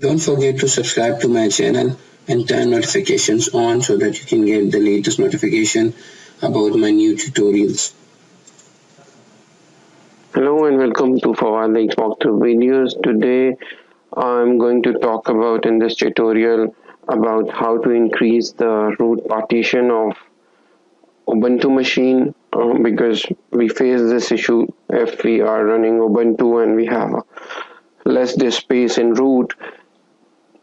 Don't forget to subscribe to my channel and turn notifications on so that you can get the latest notification about my new tutorials. Hello and welcome to Fawad Links walkthrough videos. Today I'm going to talk about in this tutorial about how to increase the root partition of Ubuntu machine um, because we face this issue if we are running Ubuntu and we have less disk space in root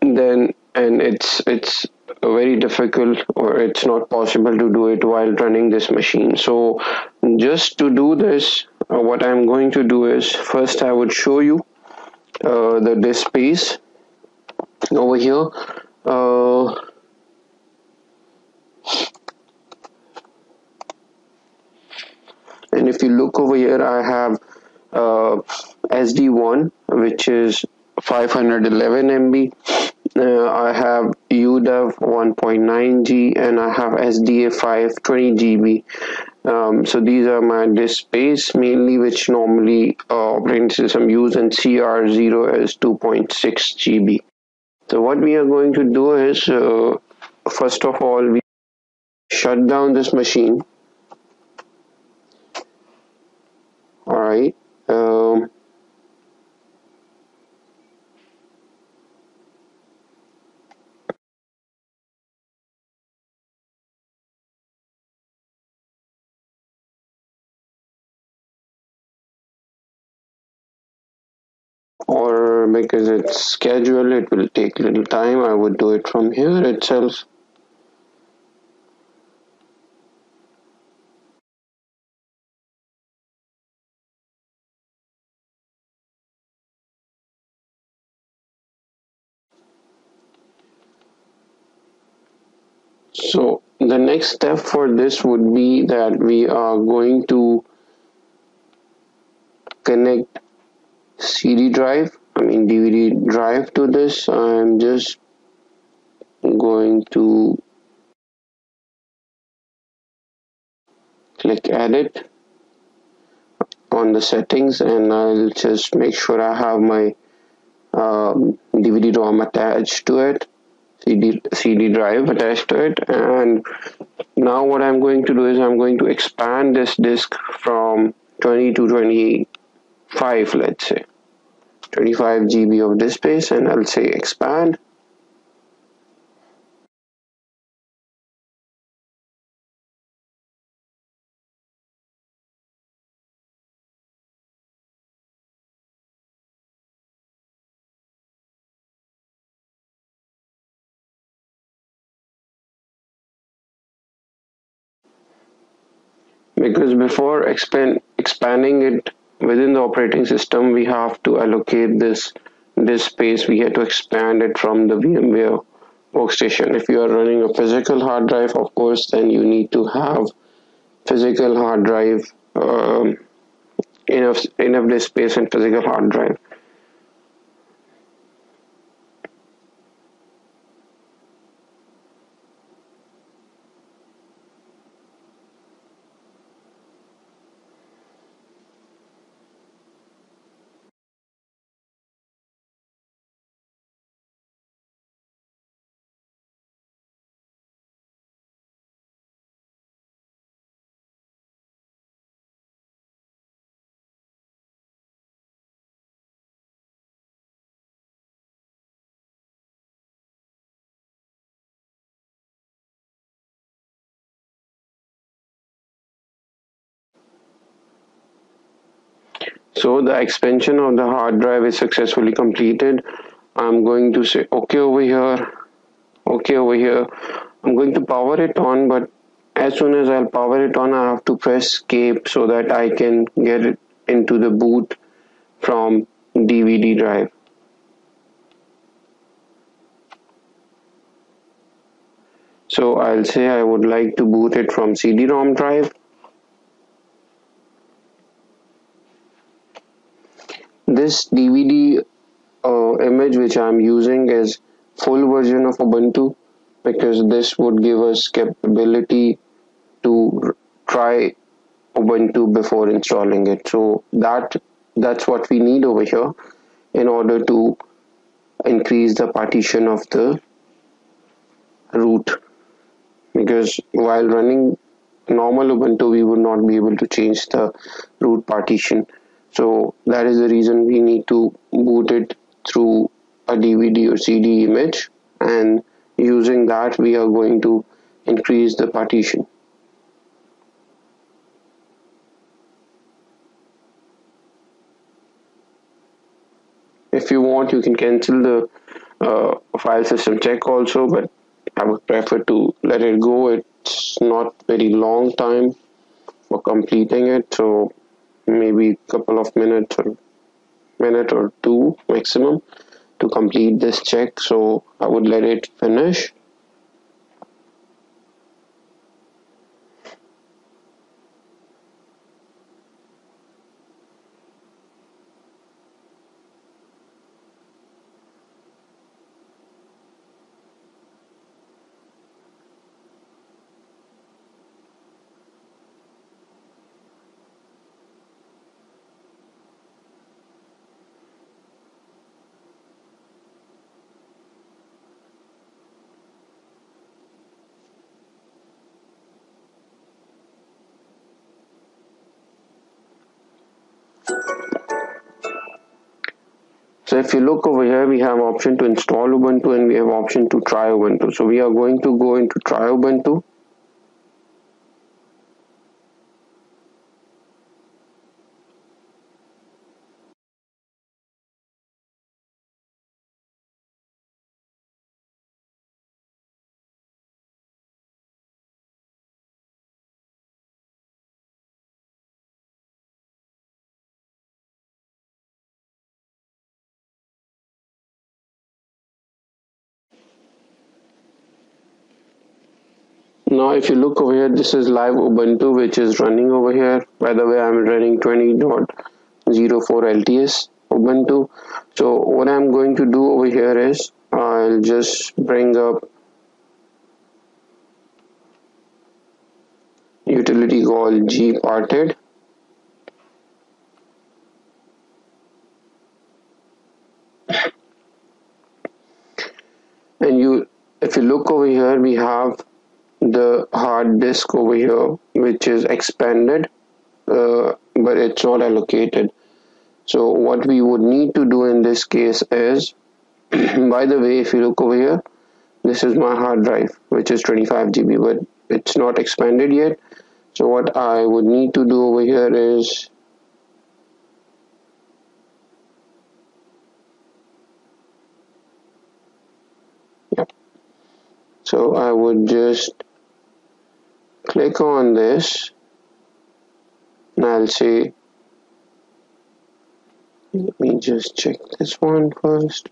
then and it's it's very difficult or it's not possible to do it while running this machine. So just to do this uh, what I'm going to do is first I would show you uh, the disk space over here. Uh, and if you look over here I have uh, SD1 which is 511 MB uh, I have UDEV 1.9G and I have SDA 520 GB um, so these are my disk space mainly which normally uh, operating system use and CR0 is 2.6 GB so what we are going to do is uh, first of all we shut down this machine. All right um, or because it's scheduled it will take little time I would do it from here itself. So the next step for this would be that we are going to connect CD drive I mean DVD drive to this. I'm just going to click edit on the settings and I'll just make sure I have my um, DVD ROM attached to it CD, CD drive attached to it and now what I'm going to do is I'm going to expand this disk from 20 to 25 let's say. 25 GB of this space and I'll say expand. Because before expand expanding it within the operating system we have to allocate this this space. We have to expand it from the VMware workstation. If you are running a physical hard drive of course then you need to have physical hard drive um, enough enough disk space and physical hard drive So the expansion of the hard drive is successfully completed. I'm going to say okay over here, okay over here. I'm going to power it on, but as soon as I'll power it on, I have to press escape so that I can get it into the boot from DVD drive. So I'll say I would like to boot it from CD-ROM drive this DVD uh, image which I'm using is full version of Ubuntu because this would give us capability to try Ubuntu before installing it. So that that's what we need over here in order to increase the partition of the root. Because while running normal Ubuntu we would not be able to change the root partition so that is the reason we need to boot it through a DVD or CD image. And using that we are going to increase the partition. If you want you can cancel the uh, file system check also but I would prefer to let it go. It's not very long time for completing it so maybe a couple of minutes or minute or two maximum to complete this check. So I would let it finish If you look over here, we have option to install Ubuntu and we have option to try Ubuntu. So we are going to go into try Ubuntu. Now if you look over here this is live ubuntu which is running over here. By the way i'm running 20.04 lts ubuntu. So what i'm going to do over here is i'll just bring up utility called gparted and you if you look over here we have the hard disk over here which is expanded uh, but it's not allocated. So what we would need to do in this case is by the way if you look over here this is my hard drive which is 25 GB but it's not expanded yet. So what I would need to do over here is so I would just click on this. And I'll say let me just check this one first.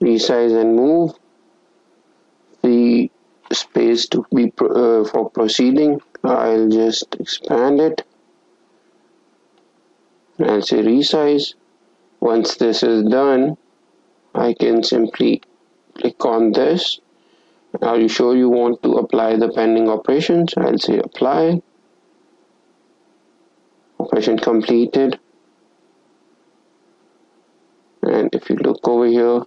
Resize and move. The space to be uh, for proceeding. I'll just expand it. I'll say resize once this is done, I can simply click on this. Are you sure you want to apply the pending operations? I'll say apply. Operation completed. And if you look over here,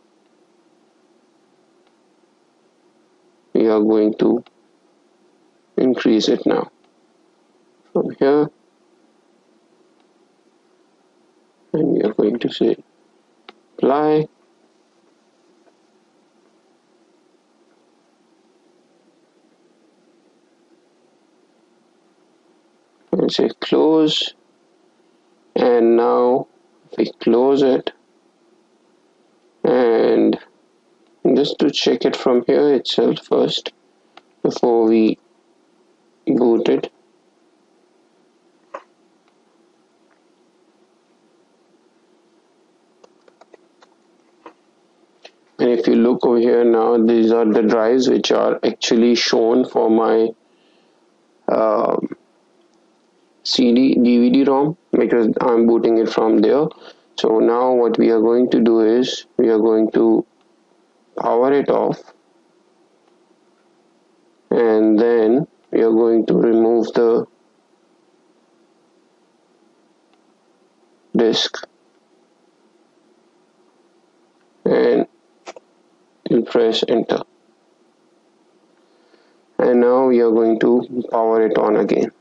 we are going to increase it now. From here, and we are going to say apply. And say close. And now we close it and just to check it from here itself first before we boot it and if you look over here now these are the drives which are actually shown for my um, CD DVD ROM because I'm booting it from there. So now what we are going to do is we are going to power it off. And then we are going to remove the disk and press enter. And now we are going to power it on again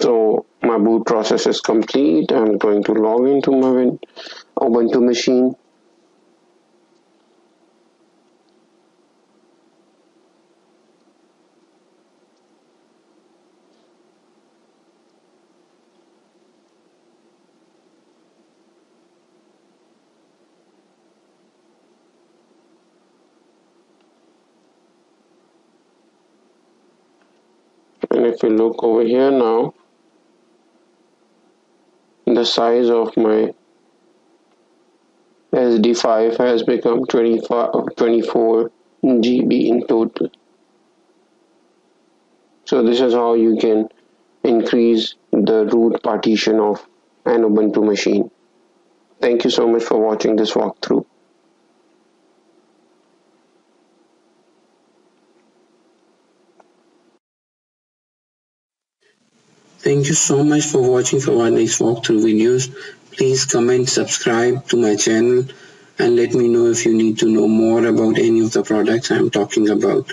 So my boot process is complete. I'm going to log into my Ubuntu machine. and if you look over here now the size of my SD5 has become 25, 24 GB in total. So this is how you can increase the root partition of an Ubuntu machine. Thank you so much for watching this walkthrough. Thank you so much for watching Fawad walkthrough videos. Please comment, subscribe to my channel and let me know if you need to know more about any of the products I'm talking about.